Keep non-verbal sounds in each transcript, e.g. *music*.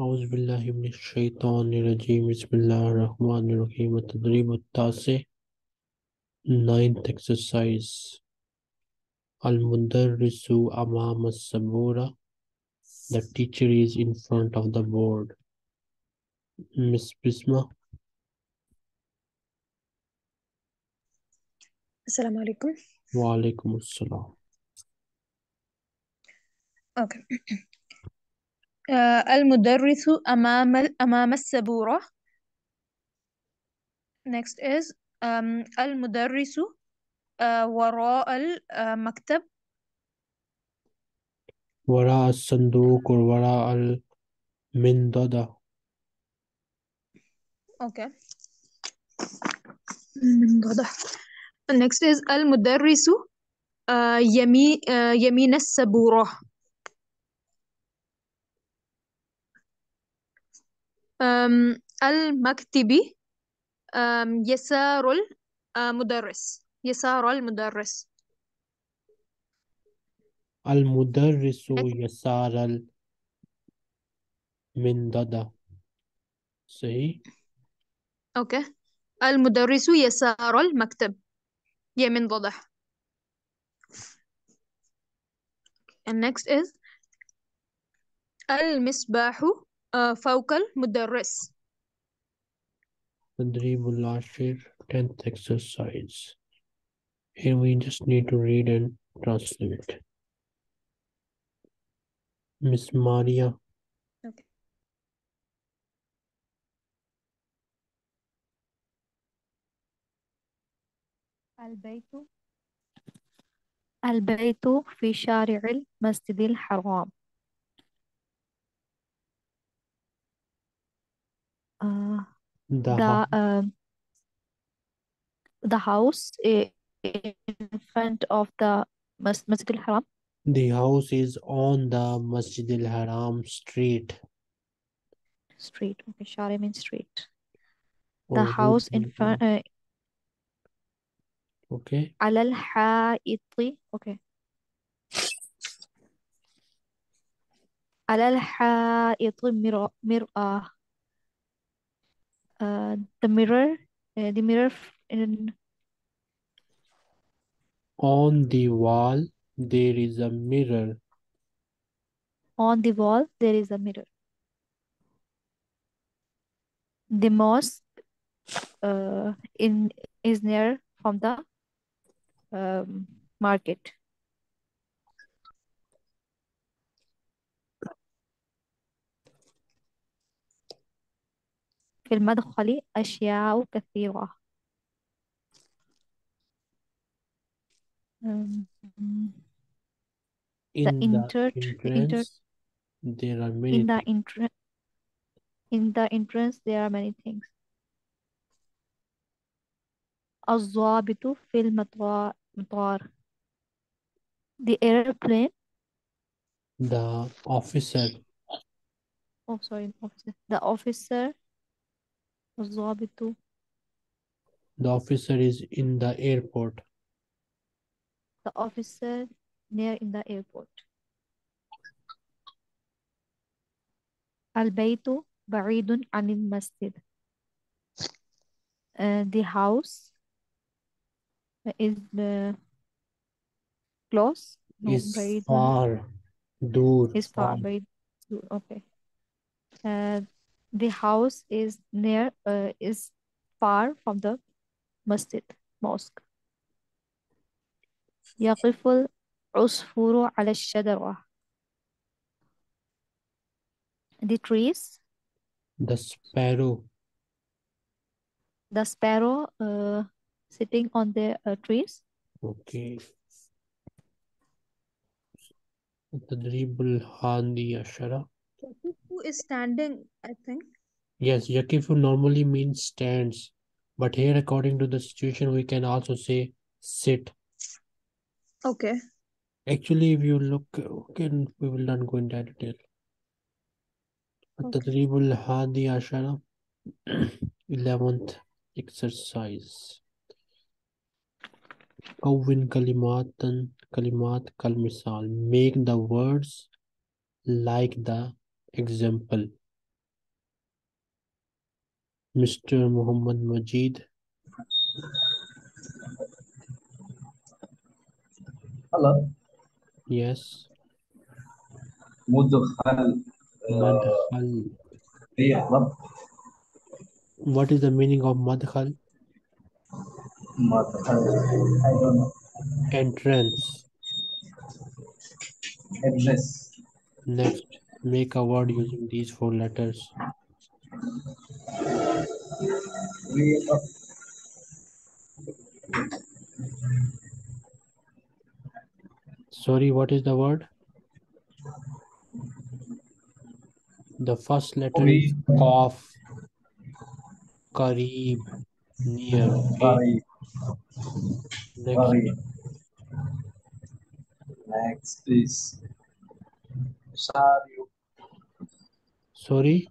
أعوذ بالله من الشيطان الرجيم بسم الله الرحمن الرحيم التدريب التاسع ninth exercise المدرس أمام السبورة The teacher is in front of the board Miss Bisma السلام عليكم وعليكم السلام اوكي آه المدرس أمام أمام السبورة. Next is المدرس آه وراء المكتب وراء الصندوق وراء المنضدة. من واضح next is المدرس آه يمين آه يمين السبورة. المكتب um, يسار المدرس يسار المدرس المدرس يسار المنضدة صحيح أوكي. المدرس يسار المكتب يمين واضح and next is المصباح فوق المدرس تدريب العاشر 10th exercise Here we just need to read and translate. Miss Maria, Okay. البيت البيت في شارع المسجد الحرام The, the, э, the house in front of the Mas Masjid al-Haram. The house is on the Masjid al-Haram street. Street. Okay, Shari means street. The oh, house in front. Uh, okay. Alal haiti. Okay. Alal haiti mira. Uh, uh, the mirror uh, the mirror in On the wall, there is a mirror. on the wall there is a mirror the mosque uh, in is near from the um, market في المدخل أشياء كثيرة um, the In the entered entrance, there are many in the things. entrance in the entrance there are many things الضابط في المطار مطار the airplane The officer, oh sorry officer the officer الضابط the officer is in the airport. the officer near in the airport البيت بعيد عن المسجد uh, the house is uh, close no Is بعيد far, dur, is far far. بعيد okay uh, the house is near uh, is far from the masjid mosque يقف العصفور على الشجرة the trees The sparrow, the sparrow uh, sitting on the uh, trees okay. التدريب الحادي عشرة who is standing I think Yes, yakifu normally means stands, but here according to the situation we can also say sit. okay Actually, if you look, okay, we will not go in that detail. okay التدريب الحادي عشرة 11th *clears throat* exercise كون كلمات كلمات كالمثال make the words like the Example Mr. Muhammad Majid. Hello. Yes. Mudhal. Uh, madhal. Madhal. What is the meaning of madhal? Madhal. I don't know. Entrance. Address. Next. Make a word using these four letters. Sorry, what is the word? The first letter is cough. Kareeb. Near. Next. Next is Sariu. Sorry.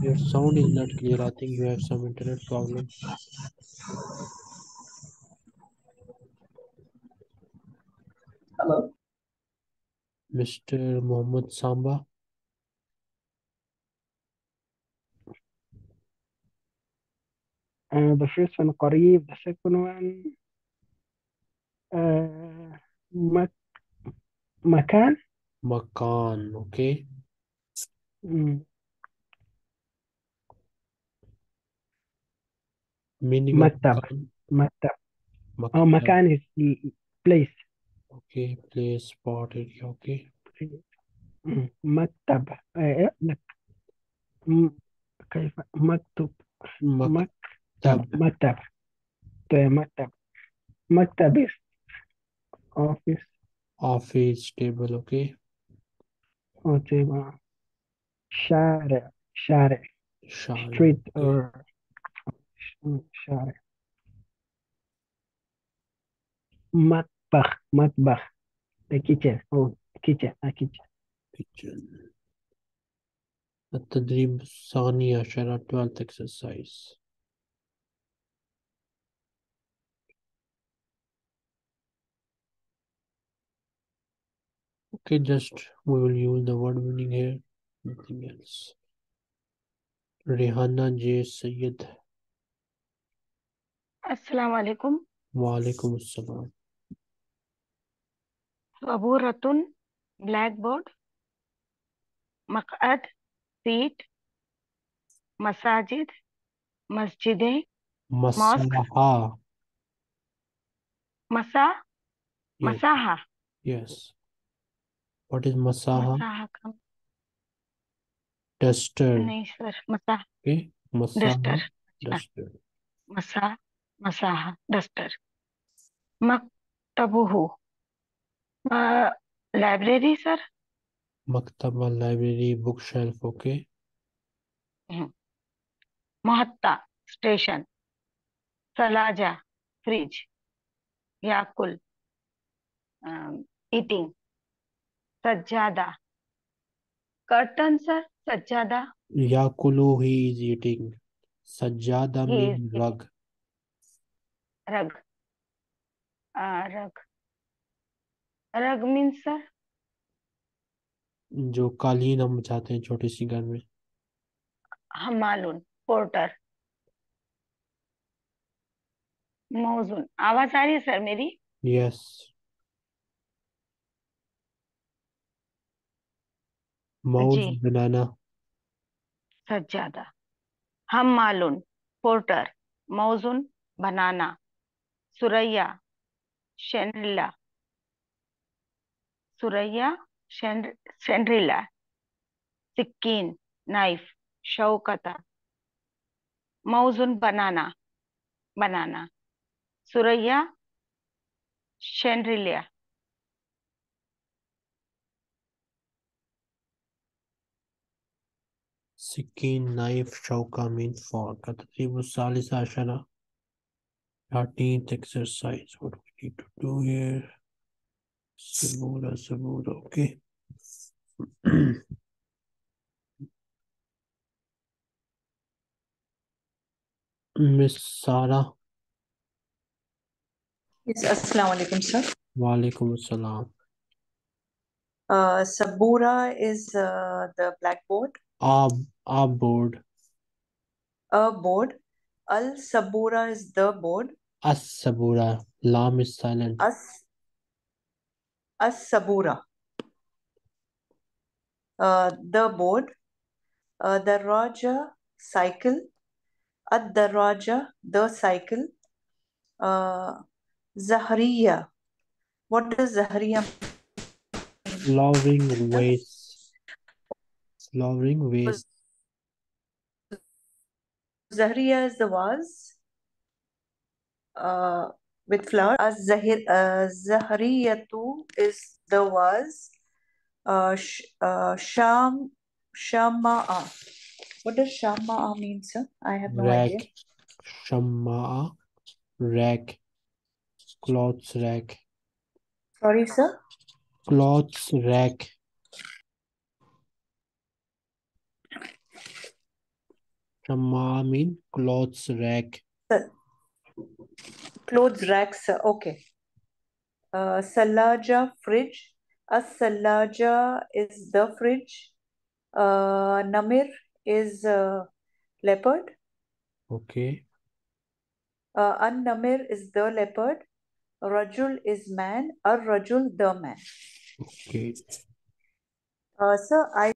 Your sound is not clear. I think you have some internet problem. Hello. Mr. Mohammed Samba. Uh, the first one, Qareeb. The second one, uh, Mat مكان Makan. Okay. mm, Meaning of مكتب Makan. مكتب oh Maktab. مكان is l- place Okay. Place, spot, area. Okay. mm, مكتب uh, لك م- كيف مكتب مكتب Maktab. مكتب طيب، مكتب مكتب is office Office, table. Okay. or table شارع شارع Shara. street Okay. or mm, شارع مطبخ مطبخ the kitchen oh kitchen a kitchen Kitchen. التدريب الثاني عشر 12th exercise. okay just we will use the word meaning here. Nothing else. Rehana जे सैयद अस्सलाम वालेकुम वालेकुम अस्सलाम अबू रतुन blackboard मकअद seat मसाजिद मस्जिदें मस्जिदें मसा yes. मसाहा yes yes. What is masaha? Masaha. Duster. नहीं सर मसाह Okay. Masaha. Duster. Duster. मसा मसाह डस्टर मकतबुहु लाइब्रेरी सर मकतबा लाइब्रेरी बुक शेल्फ ओके महत्ता स्टेशन सलाजा फ्रिज याकुल ईटिंग सज्जादा। कर्टन सर सज्जादा। Yakulu, he is eating. Sajjada He is means eating. rug. रग आ, रग रग मीन्स सर जो कालीन हम बिछाते हैं छोटी सी घर में। हमालून पोर्टर। मौजून आवाज़ आ रही है सर मेरी? यस माउस जी। बनाना सज्जादा हम मालून पोर्टर मौजून बनाना सुरैया शेनरिला। सुरैया शेनरिला। सिक्कीन नाइफ शौकता। मौजून बनाना बनाना। सुरैया शेनरिलिया سكين نايف شوكة means fork التدريب الثالث عشر 13th exercise what we need to do here Sabura Sabura okay *clears throat* Miss Sara Yes, Assalamu alaikum, sir. Walaikum Assalam Uh, Sabura is uh, the blackboard. A, a board. A board. Al Sabura is the board. As sabura. Lam is silent. As As Sabura. Uh, the board. Uh, the Raja cycle. Ad the Raja the cycle. Uh, Zahriya. What does Zahriya Flowering vase. Flowering vase. Zahriya is the vase uh, with flower. As Zahir, uh, Zahriyatu is the vase. Uh, sh, uh, Sham, Shama'a. What does Shama'a mean, sir? I have no Rack. idea. Shamma'a. Rack. Clothes rack. Sorry, sir. Clothes rack. Shamma'a mean clothes rack. Sir. Clothes racks, sir. Okay. Uh, Salaja fridge. A Salaja is the fridge. Uh, Namir is uh, leopard. Okay. Uh, An Namir is the leopard. Rajul is man. Ar Rajul the man. Okay. Uh, sir, I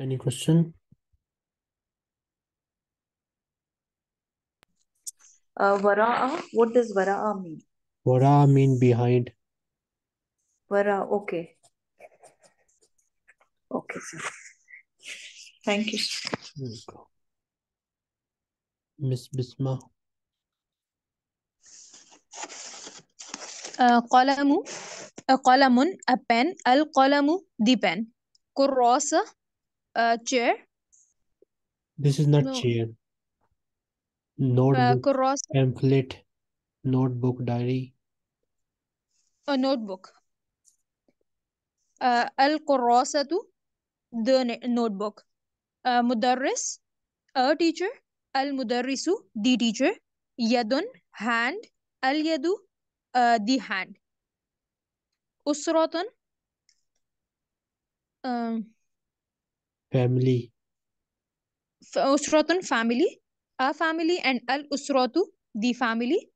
Any question? Uh, vara'a, what does vara'a mean? Vara'a mean behind. Vara, okay. Okay, sir. Thank you. Miss Bisma. Uh, qalamu, uh, qalamun, a pen, al qalamu, the pen. Kurasa. a chair. This is not no. chair. uh, Notebook, كراسة pamphlet, notebook, diary. a notebook uh, الكراسة the ne- notebook uh, مدرس a teacher المدرس the teacher يد hand اليد uh, the hand أسرة um, Family. ف- أسرة family a family and الأسرة the family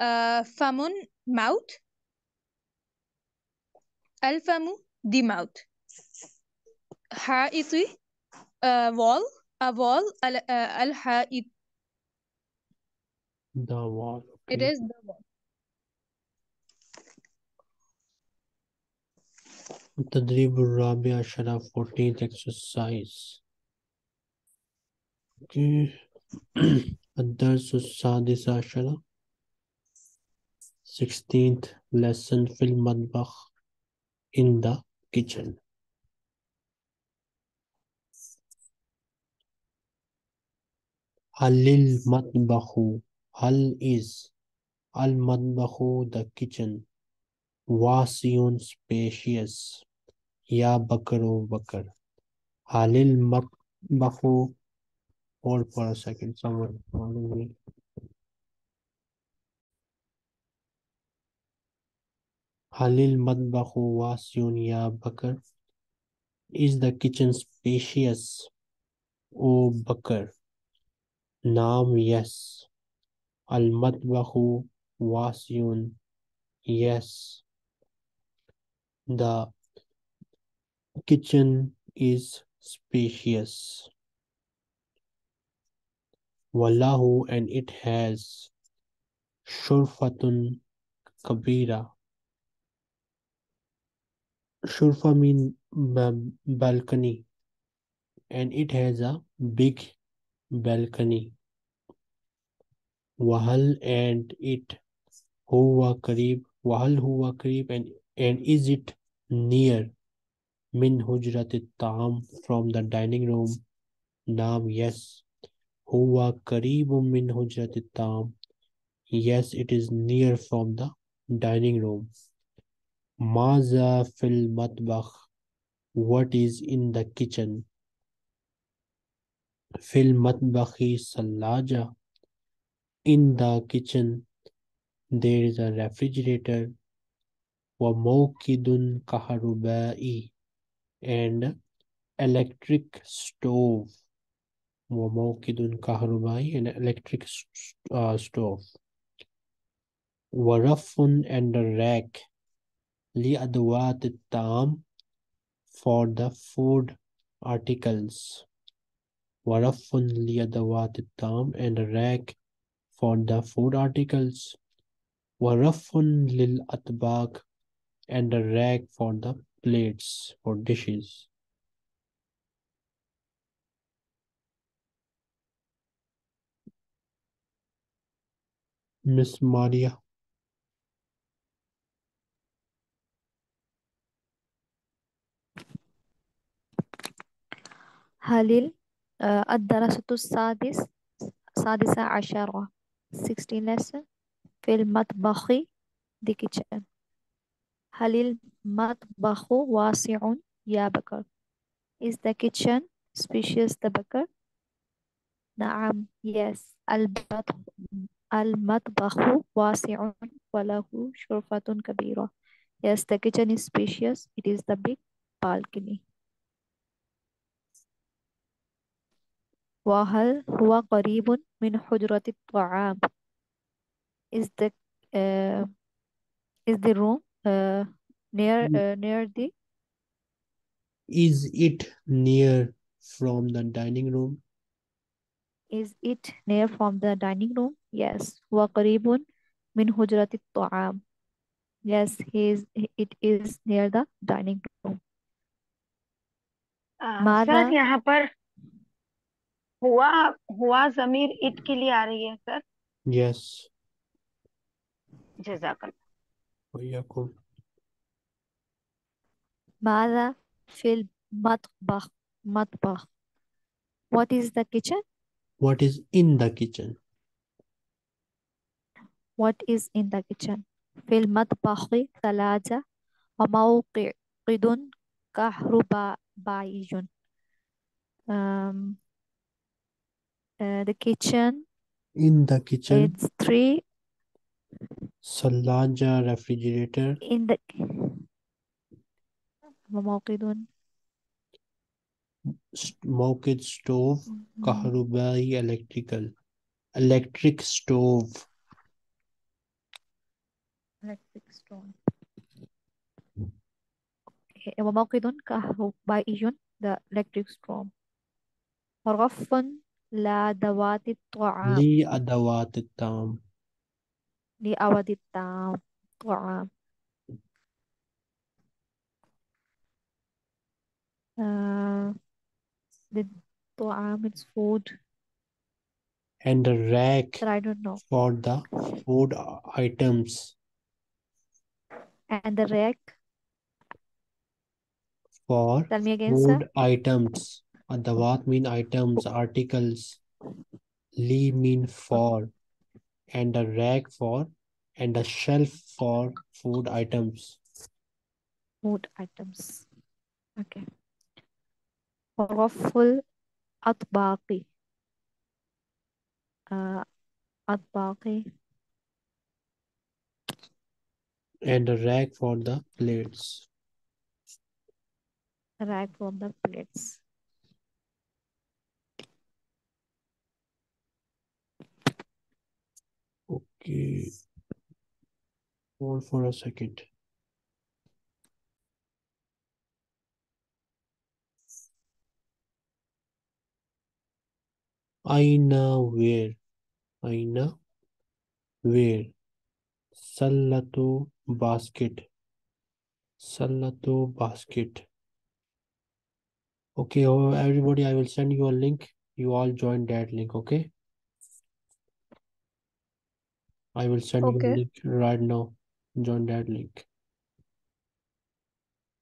uh, فم mouth الفم the mouth حائط uh, wall a wall ال, uh, الحائط The wall. it Okay. is the wall التدريب الرابع عشر 14th exercise. Okay. الدرس السادس عشر 16th lesson في المطبخ in the kitchen. هل المطبخ هل is المطبخ the kitchen. واسع spacious. يا بكر بكر هل المطبخ hold for a second. Someone calling me. Halil Madbahu Wasyun Ya Bakr. Is the kitchen spacious? O Bakr. Naam, yes. Al Madbahu Wasyun. Yes. The kitchen is spacious. Wallahu and it has shurfatun kabira. Shurfa mean balcony and it has a big balcony. Wahal and it huwa karib. Wahal huwa karib and, and is it near min hujrat taam from the dining room? Naam yes. Huwa qaribun min hujrati tam. Yes, it is near from the dining room. Maza fil matbakh. What is in the kitchen? Fil matbakhi sallaja. In the kitchen, there is a refrigerator. Wa mawkidun kaharubai. And electric stove. وموقد كهربائي and electric uh, stove ورف and a rack لأدوات الطعام for the food articles ورف لأدوات الطعام and a rack for the food articles ورف للأطباق and a rack for the plates or dishes Miss Maria هل آه، الدراسة السادس السادسة عشرة 16 lesson في المطبخ the kitchen. هل المطبخ واسع يا بكر. Is the kitchen spacious the بكر؟ نعم yes. المطبخ Al-Madbahu wasi'un walahu shurfatun kabira. Yes, the kitchen is spacious. It is the big balcony. Wahal huwa qaribun min hujrati ta'am. Is the uh, is the room uh, near mm. uh, near the is it near from the dining room? Is it near from the dining room? yes هو قريب من حجرة الطعام yes he is it is near the dining room आ, मादा sir यहाँ पर हुआ हुआ जमीर it के लिए आ रही है sir yes जजाकल्ला وإياكم ماذا في المطبخ مطبخ what is the kitchen what is in the kitchen what is in the kitchen في المطبخ ثلاجة وموقد كهربائي um, uh, the kitchen in the kitchen it's three Salaja refrigerator in the وموقد smoke stove Kaharubai electrical electric stove electric stove Okay, وموقد كهربائي the electric stove رف لأدوات الطعام li adawat tam لأواد الطعام طعام uh, the طعام is food and a rack but I don't know for the food items And the rack? For Tell me again, food sir. items. Uh, the what mean items, articles. Li mean for. And the rack for. And the shelf for food items. Food items. Okay. Horoful atbaqi. Uh, atbaqi and a rack for the plates rack from the plates okay hold for a second Aina where? Aina where? Sallatu basket. Sallatu basket. Okay, oh, everybody, I will send you a link. You all join that link, okay? I will send you a link right now. Join that link.